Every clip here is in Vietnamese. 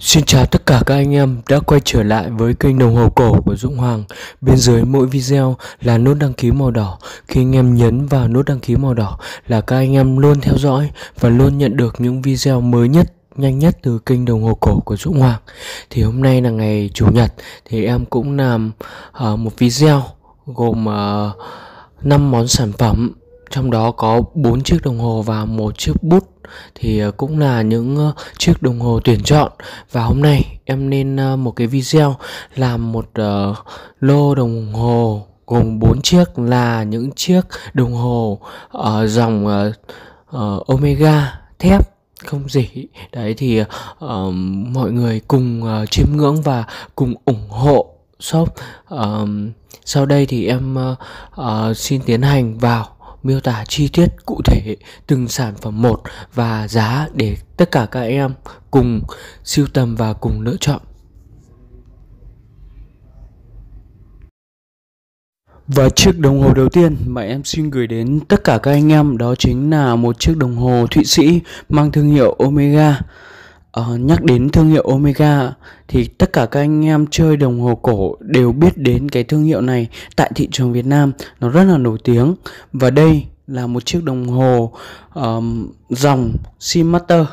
Xin chào tất cả các anh em đã quay trở lại với kênh đồng hồ cổ của Dũng Hoàng. Bên dưới mỗi video là nút đăng ký màu đỏ. Khi anh em nhấn vào nút đăng ký màu đỏ là các anh em luôn theo dõi Và luôn nhận được những video mới nhất nhanh nhất từ kênh đồng hồ cổ của Dũng Hoàng. Thì hôm nay là ngày Chủ nhật Thì em cũng làm uh, một video gồm ờ, uh, 5 món sản phẩm. Trong đó có 4 chiếc đồng hồ và một chiếc bút thì ờ, cũng là những ờ, chiếc đồng hồ tuyển chọn. Và hôm nay em nên ờ, một cái video làm một uh, lô đồng hồ gồm 4 chiếc là những chiếc đồng hồ ở dòng uh, Omega thép. Không gì. Đấy thì uh, mọi người cùng uh, chiêm ngưỡng và cùng ủng hộ shop. Uh, sau đây thì em uh, uh, xin tiến hành vào miêu tả chi tiết cụ thể từng sản phẩm một và giá để tất cả các em cùng siêu tầm và cùng lựa chọn. Và chiếc đồng hồ đầu tiên mà em xin gửi đến tất cả các anh em đó chính là một chiếc đồng hồ Thụy Sĩ mang thương hiệu Omega. Uh, nhắc đến thương hiệu Omega thì tất cả các anh em chơi đồng hồ cổ đều biết đến cái thương hiệu này tại thị trường Việt Nam nó rất là nổi tiếng và đây là một chiếc đồng hồ um, dòng Seamaster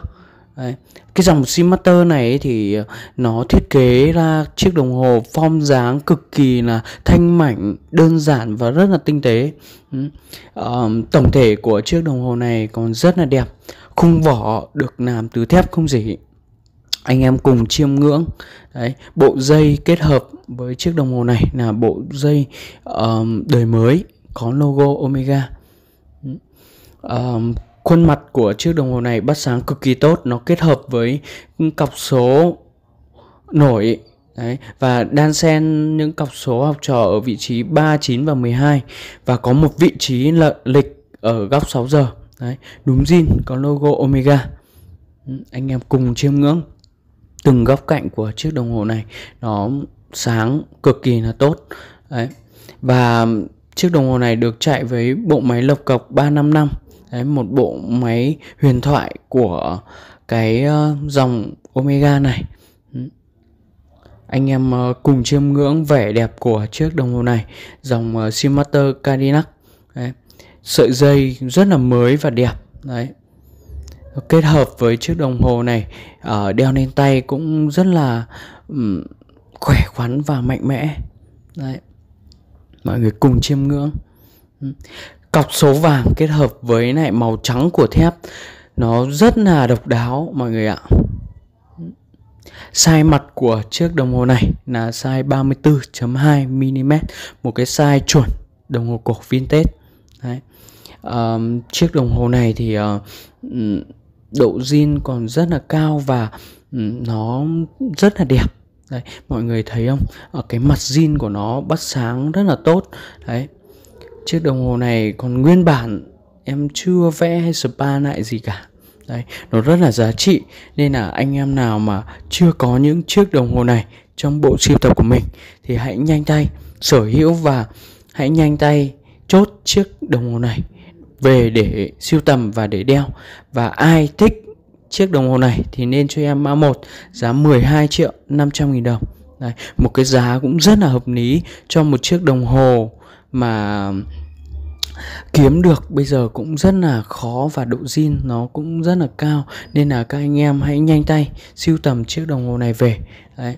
Đấy. Cái dòng Seamaster này thì ờ, nó thiết kế ra chiếc đồng hồ form dáng cực kỳ là thanh mảnh, đơn giản và rất là tinh tế. Um, tổng thể của chiếc đồng hồ này còn rất là đẹp. Khung vỏ được làm từ thép không dỉ anh em cùng chiêm ngưỡng đấy bộ dây kết hợp với chiếc đồng hồ này là bộ dây um, đời mới có logo omega um, khuôn mặt của chiếc đồng hồ này bắt sáng cực kỳ tốt nó kết hợp với cọc số nổi Đấy, và đan xen những cọc số học trò ở vị trí 3, 9 và 12 và có một vị trí lợi lịch ở góc 6 giờ. Đấy, đúng zin có logo Omega. Anh em cùng chiêm ngưỡng từng góc cạnh của chiếc đồng hồ này, nó sáng cực kỳ là tốt. Đấy. Và chiếc đồng hồ này được chạy với bộ máy lộc cọc 355 đấy, một bộ máy huyền thoại của cái ờ, dòng Omega này. Ừ. Anh em ờ, cùng chiêm ngưỡng vẻ đẹp của chiếc đồng hồ này, dòng ờ, Seamaster Cadillac. Đấy. sợi dây rất là mới và đẹp. Đấy kết hợp với chiếc đồng hồ này uh, đeo lên tay cũng rất là um, khỏe khoắn và mạnh mẽ. Đấy. Mọi người cùng chiêm ngưỡng. Cọc số vàng kết hợp với lại màu trắng của thép nó rất là độc đáo mọi người ạ. Size mặt của chiếc đồng hồ này là size 34.2mm Một cái size chuẩn đồng hồ cổ vintage Đấy. Uh, chiếc đồng hồ này thì uh, độ zin còn rất là cao và ừ, nó rất là đẹp. Đấy, mọi người thấy không? Ở cái mặt zin của nó bắt sáng rất là tốt. Đấy, chiếc đồng hồ này còn nguyên bản em chưa vẽ hay spa lại gì cả. Đấy, nó rất là giá trị. Nên là anh em nào mà chưa có những chiếc đồng hồ này trong bộ sưu tập của mình thì hãy nhanh tay sở hữu và hãy nhanh tay chốt chiếc đồng hồ này về để siêu tầm và để đeo. Và ai thích chiếc đồng hồ này thì nên cho em mã 1 giá 12 triệu 500 nghìn đồng. Đấy, một cái giá cũng rất là hợp lý cho một chiếc đồng hồ mà kiếm được bây giờ cũng rất là khó và độ zin nó cũng rất là cao. Nên là các anh em hãy nhanh tay siêu tầm chiếc đồng hồ này về. Đấy.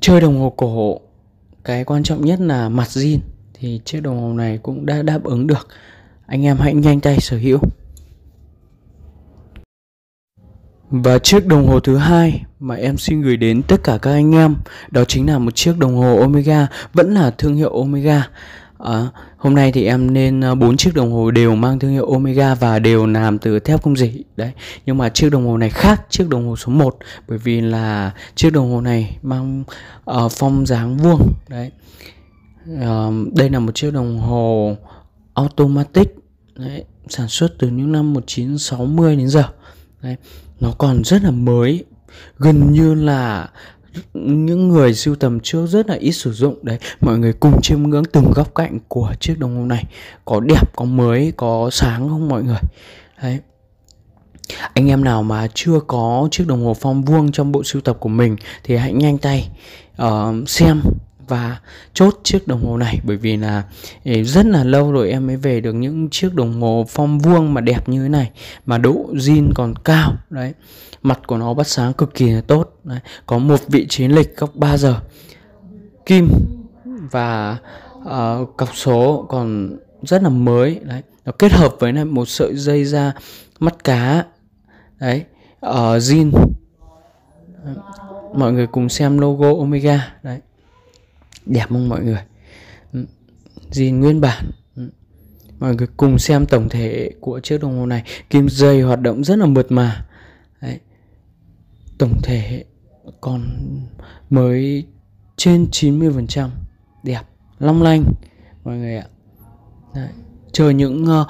chơi đồng hồ cổ cái quan trọng nhất là mặt zin thì chiếc đồng hồ này cũng đã đáp ứng được anh em hãy nhanh tay sở hữu. Và chiếc đồng hồ thứ hai mà em xin gửi đến tất cả các anh em đó chính là một chiếc đồng hồ Omega vẫn là thương hiệu Omega. À, hôm nay thì em nên à, bốn chiếc đồng hồ đều mang thương hiệu Omega và đều làm từ thép không dỉ. Đấy nhưng mà chiếc đồng hồ này khác chiếc đồng hồ số 1 bởi vì là chiếc đồng hồ này mang uh, phong dáng vuông. Đấy uh, đây là một chiếc đồng hồ automatic đấy, sản xuất từ những năm 1960 đến giờ. Đấy, nó còn rất là mới gần như là những người sưu tầm trước rất là ít sử dụng. Đấy mọi người cùng chiêm ngưỡng từng góc cạnh của chiếc đồng hồ này. Có đẹp có mới có sáng không mọi người? Đấy. Anh em nào mà chưa có chiếc đồng hồ form vuông trong bộ sưu tập của mình thì hãy nhanh tay uh, xem và chốt chiếc đồng hồ này. Bởi vì là rất là lâu rồi em mới về được những chiếc đồng hồ form vuông mà đẹp như thế này mà độ zin còn cao đấy. Mặt của nó bắt sáng cực kỳ là tốt đấy. có một vị trí lịch góc 3 giờ kim và uh, cọc số còn rất là mới đấy. Nó kết hợp với này một sợi dây da mắt cá đấy ở uh, zin. Mọi người cùng xem logo omega đấy đẹp không mọi người? Ừ. Gìn nguyên bản? Ừ. Mọi người cùng xem tổng thể của chiếc đồng hồ này. Kim dây hoạt động rất là mượt mà. Đấy. tổng thể còn mới trên 90% đẹp long lanh mọi người ạ. Đấy. chờ những uh,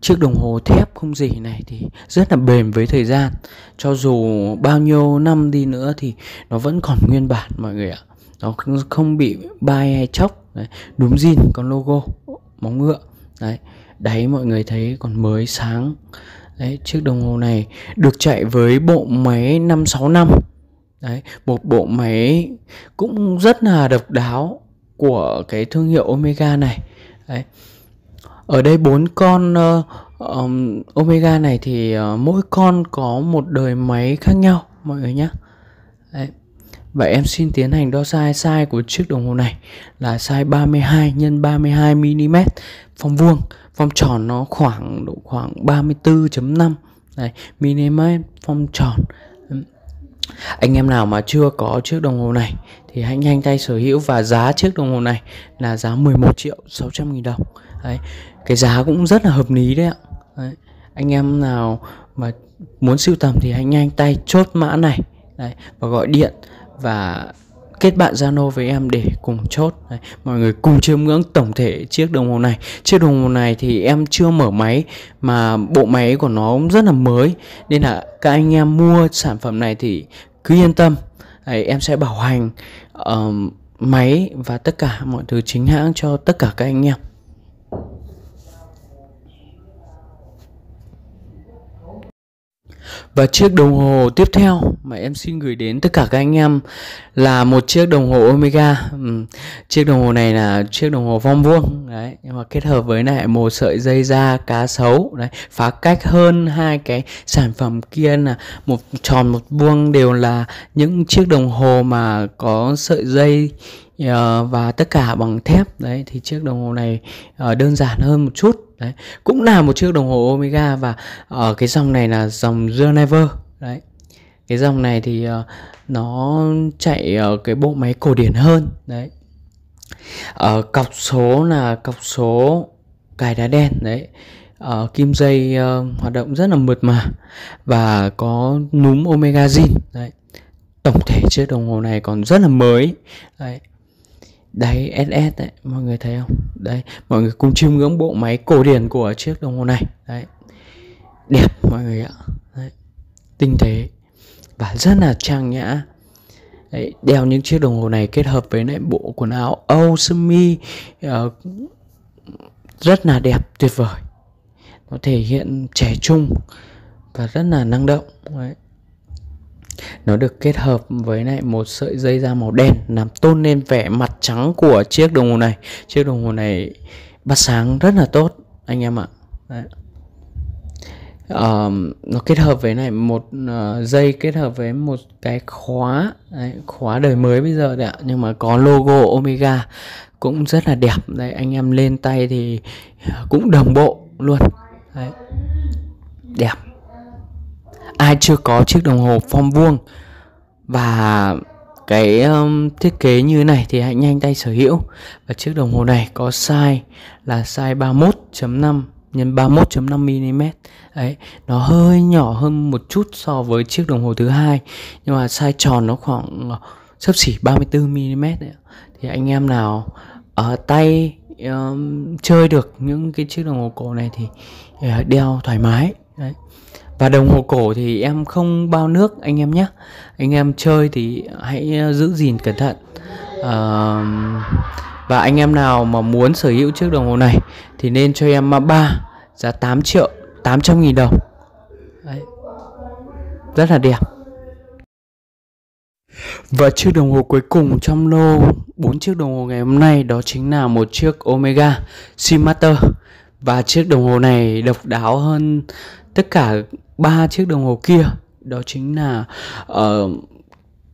chiếc đồng hồ thép không gì này thì rất là bền với thời gian. Cho dù bao nhiêu năm đi nữa thì nó vẫn còn nguyên bản mọi người ạ. Nó không bị bay hay chóc. Đấy. đúng zin con logo, móng ngựa. Đấy, đáy mọi người thấy còn mới sáng. Đấy, chiếc đồng hồ này được chạy với bộ máy 5 năm. Đấy, một bộ máy cũng rất là độc đáo của cái thương hiệu Omega này. Đấy ở đây bốn con uh, um, Omega này thì uh, mỗi con có một đời máy khác nhau mọi người nhé đấy. Vậy em xin tiến hành đo size size của chiếc đồng hồ này là size 32 x 32 mm phong vuông, phong tròn nó khoảng độ khoảng 34.5 này mm phong tròn. Anh em nào mà chưa có chiếc đồng hồ này thì hãy nhanh tay sở hữu và giá chiếc đồng hồ này là giá 11 triệu 600 nghìn đồng. Đấy, cái giá cũng rất là hợp lý đấy ạ. Đấy, anh em nào mà muốn sưu tầm thì hãy nhanh tay chốt mã này đấy, và gọi điện và kết bạn Zalo với em để cùng chốt. Đấy, mọi người cùng chiêm ngưỡng tổng thể chiếc đồng hồ này. Chiếc đồng hồ này thì em chưa mở máy mà bộ máy của nó cũng rất là mới. Nên là các anh em mua sản phẩm này thì cứ yên tâm. Đấy, em sẽ bảo hành uh, máy và tất cả mọi thứ chính hãng cho tất cả các anh em. Và chiếc đồng hồ tiếp theo mà em xin gửi đến tất cả các anh em là một chiếc đồng hồ Omega. Ừ. Chiếc đồng hồ này là chiếc đồng hồ vong vuông đấy, nhưng mà kết hợp với lại một sợi dây da cá sấu đấy, phá cách hơn hai cái sản phẩm kia là một tròn một vuông đều là những chiếc đồng hồ mà có sợi dây ờ, và tất cả bằng thép đấy thì chiếc đồng hồ này ờ, đơn giản hơn một chút đấy cũng là một chiếc đồng hồ Omega và ở uh, cái dòng này là dòng Geneva đấy cái dòng này thì uh, nó chạy ở uh, cái bộ máy cổ điển hơn. Đấy ở uh, cọc số là cọc số cài đá đen. Đấy uh, kim dây uh, hoạt động rất là mượt mà và có núm omega zin. Đấy tổng thể chiếc đồng hồ này còn rất là mới. Đấy đáy SS đấy mọi người thấy không? Đấy mọi người cùng chiêm ngưỡng bộ máy cổ điển của chiếc đồng hồ này. Đấy đẹp mọi người ạ. Đấy. tinh tế và rất là trang nhã. Đấy, đeo những chiếc đồng hồ này kết hợp với lại bộ quần áo âu sơ mi uh, rất là đẹp tuyệt vời. Nó thể hiện trẻ trung và rất là năng động. Đấy nó được kết hợp với lại một sợi dây da màu đen làm tôn lên vẻ mặt trắng của chiếc đồng hồ này. Chiếc đồng hồ này bắt sáng rất là tốt anh em ạ. Đấy. Uh, nó kết hợp với này một uh, dây kết hợp với một cái khóa. Đấy, khóa đời mới bây giờ đấy ạ nhưng mà có logo Omega cũng rất là đẹp. Đấy anh em lên tay thì cũng đồng bộ luôn. Đấy. Đẹp ai chưa có chiếc đồng hồ form vuông. Và cái um, thiết kế như thế này thì hãy nhanh tay sở hữu. Và chiếc đồng hồ này có size là size 31.5 nhân 31.5 mm. Đấy nó hơi nhỏ hơn một chút so với chiếc đồng hồ thứ hai. Nhưng mà size tròn nó khoảng uh, sấp xỉ 34 mm đấy. thì anh em nào ở tay um, chơi được những cái chiếc đồng hồ cổ này thì uh, đeo thoải mái. Đấy và đồng hồ cổ thì em không bao nước anh em nhé. Anh em chơi thì hãy ờ, giữ gìn cẩn thận. À, và anh em nào mà muốn sở hữu chiếc đồng hồ này thì nên cho em 3 giá 8 triệu 800 nghìn đồng. Đấy. rất là đẹp. Và chiếc đồng hồ cuối cùng trong lô bốn chiếc đồng hồ ngày hôm nay đó chính là một chiếc Omega Seamaster và chiếc đồng hồ này độc đáo hơn tất cả ba chiếc đồng hồ kia đó chính là uh,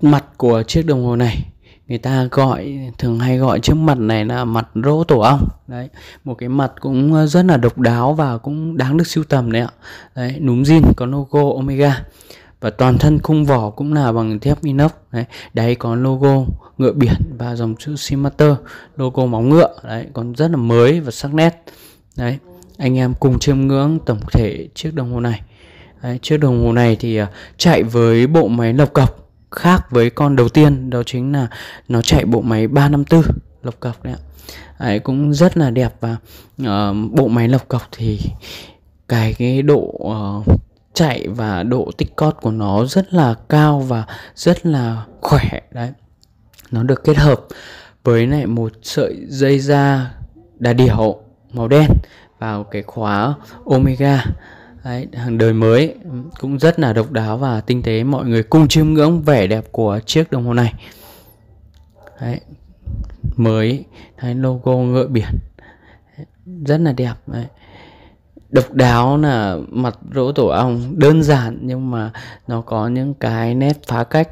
mặt của chiếc đồng hồ này. Người ta gọi thường hay gọi chiếc mặt này là mặt rỗ tổ ong. Đấy một cái mặt cũng rất là độc đáo và cũng đáng được sưu tầm đấy ạ. Đấy núm zin có logo omega và toàn thân khung vỏ cũng là bằng thép inox. Đấy đấy có logo ngựa biển và dòng chữ Simater logo móng ngựa. Đấy còn rất là mới và sắc nét. Đấy anh em cùng chiêm ngưỡng tổng thể chiếc đồng hồ này. Đấy, chiếc đồng hồ này thì uh, chạy với bộ máy lộc cọc khác với con đầu tiên đó chính là nó chạy bộ máy 354 lộc cọc đấy ạ. Đấy, cũng rất là đẹp và uh, bộ máy lộc cọc thì cái cái độ uh, chạy và độ tích cót của nó rất là cao và rất là khỏe đấy. Nó được kết hợp với lại một sợi dây da đà điểu màu đen vào cái khóa omega. Đấy, hàng đời mới cũng rất là độc đáo và tinh tế. Mọi người cùng chiêm ngưỡng vẻ đẹp của chiếc đồng hồ này. Đấy, mới đấy, logo ngựa biển. Rất là đẹp đấy. Độc đáo là mặt rỗ tổ ong đơn giản nhưng mà nó có những cái nét phá cách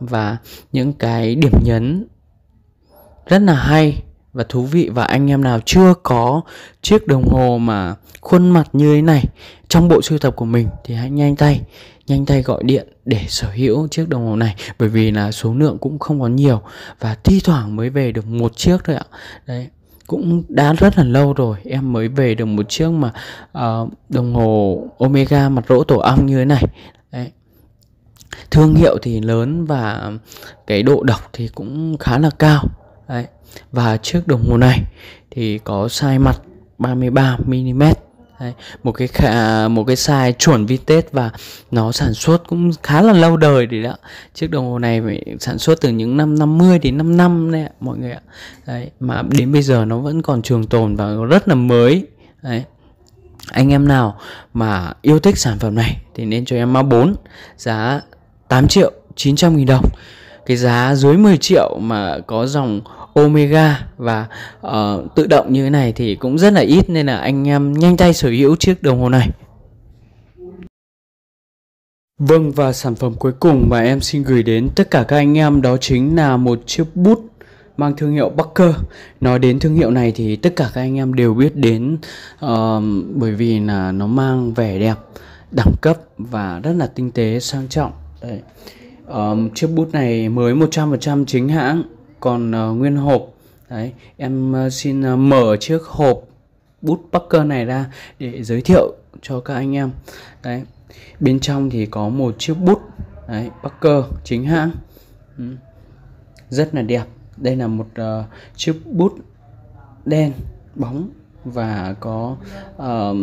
và những cái điểm nhấn rất là hay và thú vị và anh em nào chưa có chiếc đồng hồ mà khuôn mặt như thế này trong bộ sưu tập của mình thì hãy nhanh tay nhanh tay gọi điện để sở hữu chiếc đồng hồ này. Bởi vì là số lượng cũng không có nhiều và thi thoảng mới về được một chiếc thôi ạ. Đấy cũng đã rất là lâu rồi em mới về được một chiếc mà uh, đồng hồ Omega mặt rỗ tổ ong như thế này. Đấy thương hiệu thì lớn và cái độ độc thì cũng khá là cao. Đấy và chiếc đồng hồ này thì có size mặt 33 mm. Đấy, một cái khả, một cái size chuẩn vintage và nó sản xuất cũng khá là lâu đời đấy đó chiếc đồng hồ này phải sản xuất từ những năm 50 đến 5 năm đấy ạ, mọi người ạ. Đấy, mà đến bây giờ nó vẫn còn trường tồn và rất là mới. Đấy. Anh em nào mà yêu thích sản phẩm này thì nên cho em mã 4 giá 8 triệu 900 nghìn đồng cái giá dưới 10 triệu mà có dòng Omega và uh, tự động như thế này thì cũng rất là ít nên là anh em nhanh tay sở hữu chiếc đồng hồ này. Vâng và sản phẩm cuối cùng mà em xin gửi đến tất cả các anh em đó chính là một chiếc bút mang thương hiệu Barker. Nói đến thương hiệu này thì tất cả các anh em đều biết đến uh, bởi vì là nó mang vẻ đẹp, đẳng cấp và rất là tinh tế sang trọng. Đấy. Um, chiếc bút này mới 100% chính hãng. Còn uh, nguyên hộp đấy em uh, xin uh, mở chiếc hộp bút Parker này ra để giới thiệu cho các anh em. Đấy bên trong thì có một chiếc bút đấy Parker chính hãng. Ừ. rất là đẹp. Đây là một uh, chiếc bút đen bóng và có uh,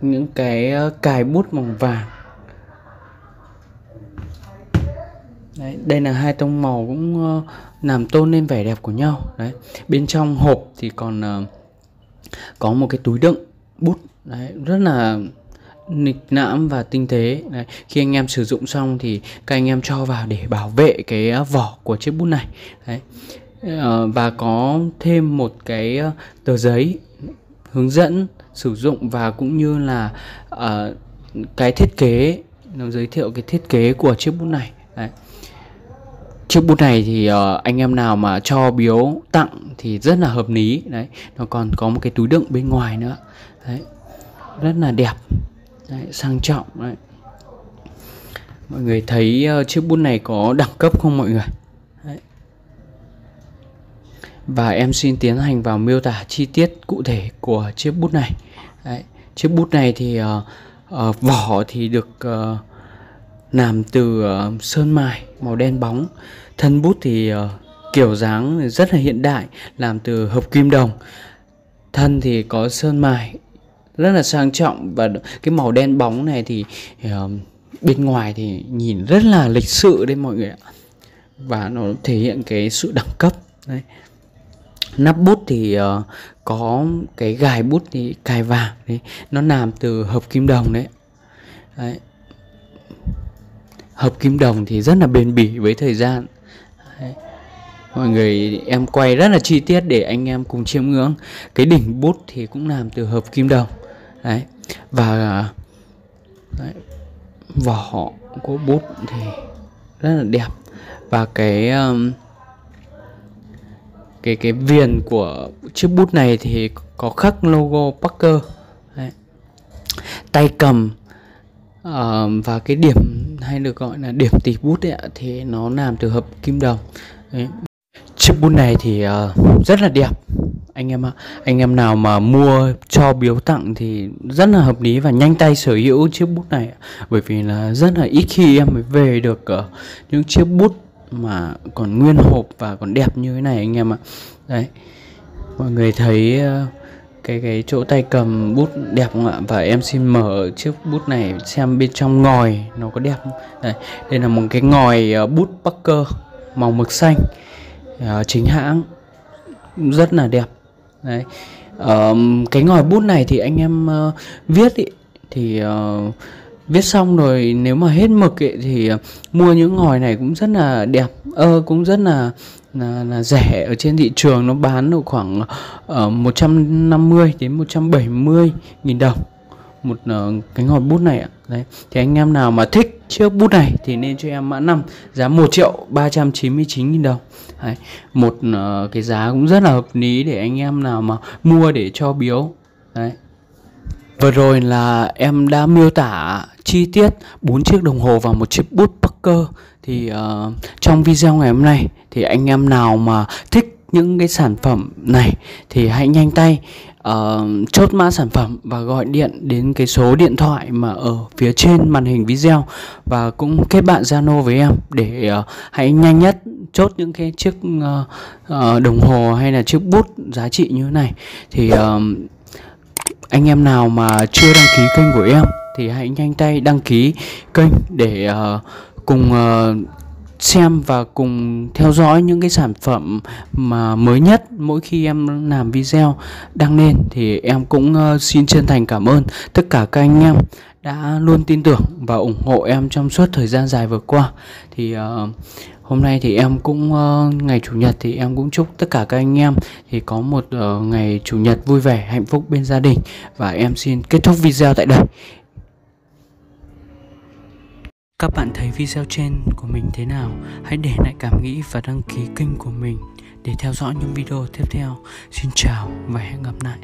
những cái cài bút màu vàng. Đấy đây là hai tông màu cũng uh, làm tôn lên vẻ đẹp của nhau. Đấy bên trong hộp thì còn uh, có một cái túi đựng bút. Đấy rất là nịch nãm và tinh tế. Đấy. khi anh em sử dụng xong thì các anh em cho vào để bảo vệ cái uh, vỏ của chiếc bút này. Đấy uh, và có thêm một cái uh, tờ giấy hướng dẫn sử dụng và cũng như là uh, cái thiết kế nó giới thiệu cái thiết kế của chiếc bút này. Đấy chiếc bút này thì uh, anh em nào mà cho biếu tặng thì rất là hợp lý. Đấy nó còn có một cái túi đựng bên ngoài nữa. Đấy rất là đẹp. Đấy, sang trọng. Đấy. Mọi người thấy uh, chiếc bút này có đẳng cấp không mọi người? Đấy. và em xin tiến hành vào miêu tả chi tiết cụ thể của chiếc bút này. Đấy. chiếc bút này thì uh, uh, vỏ thì được uh, làm từ uh, sơn mài màu đen bóng. Thân bút thì uh, kiểu dáng rất là hiện đại làm từ hợp kim đồng. Thân thì có sơn mài rất là sang trọng và cái màu đen bóng này thì uh, bên ngoài thì nhìn rất là lịch sự đấy mọi người ạ. Và nó thể hiện cái sự đẳng cấp đấy. Nắp bút thì uh, có cái gài bút thì cài vàng đấy. Nó làm từ hợp kim đồng đấy, đấy hợp kim đồng thì rất là bền bỉ với thời gian. Đấy. mọi người em quay rất là chi tiết để anh em cùng chiêm ngưỡng. Cái đỉnh bút thì cũng làm từ hợp kim đồng. Đấy. Và đấy, vỏ của bút thì rất là đẹp. Và cái um, cái cái viền của chiếc bút này thì có khắc logo Parker. Đấy. tay cầm uh, và cái điểm hay được gọi là điểm tỉ bút ấy, thì nó làm từ hợp kim đồng. Đấy. chiếc bút này thì uh, rất là đẹp anh em ạ. Anh em nào mà mua cho biếu tặng thì rất là hợp lý và nhanh tay sở hữu chiếc bút này bởi vì là rất là ít khi em mới về được uh, những chiếc bút mà còn nguyên hộp và còn đẹp như thế này anh em ạ. Đấy. Mọi người thấy uh, cái cái chỗ tay cầm bút đẹp không ạ? Và em xin mở chiếc bút này xem bên trong ngòi nó có đẹp không? Đây, đây là một cái ngòi ờ, bút Parker màu mực xanh uh, chính hãng. Rất là đẹp. Đấy. Uh, cái ngòi bút này thì anh em uh, viết ý, thì uh, viết xong rồi nếu mà hết mực ấy, thì ờ, mua những ngòi này cũng rất là đẹp. Ơ ờ, cũng rất là là, là rẻ ở trên thị trường. Nó bán được khoảng ờ, uh, 150 đến 170 nghìn đồng một uh, cái ngòi bút này ạ. Đấy. Thì anh em nào mà thích chiếc bút này thì nên cho em mã 5 giá 1 triệu 399 nghìn đồng. Đấy, một uh, cái giá cũng rất là hợp lý để anh em nào mà mua để cho biếu. Đấy. Vừa rồi là em đã miêu tả chi tiết bốn chiếc đồng hồ và một chiếc bút Parker thì uh, trong video ngày hôm nay thì anh em nào mà thích những cái sản phẩm này thì hãy nhanh tay uh, chốt mã sản phẩm và gọi điện đến cái số điện thoại mà ở phía trên màn hình video. Và cũng kết bạn Zalo với em để uh, hãy nhanh nhất chốt những cái chiếc uh, uh, đồng hồ hay là chiếc bút giá trị như thế này. Thì uh, anh em nào mà chưa đăng ký kênh của em thì hãy nhanh tay đăng ký kênh để uh, cùng uh, xem và cùng theo dõi những cái sản phẩm mà mới nhất mỗi khi em làm video đăng lên thì em cũng ờ, xin chân thành cảm ơn. Tất cả các anh em đã luôn tin tưởng và ủng hộ em trong suốt thời gian dài vừa qua. Thì uh, hôm nay thì em cũng uh, ngày chủ nhật thì em cũng chúc tất cả các anh em thì có một uh, ngày chủ nhật vui vẻ hạnh phúc bên gia đình. Và em xin kết thúc video tại đây. Các bạn thấy video trên của mình thế nào? Hãy để lại cảm nghĩ và đăng ký kênh của mình để theo dõi những video tiếp theo. Xin chào và hẹn gặp lại.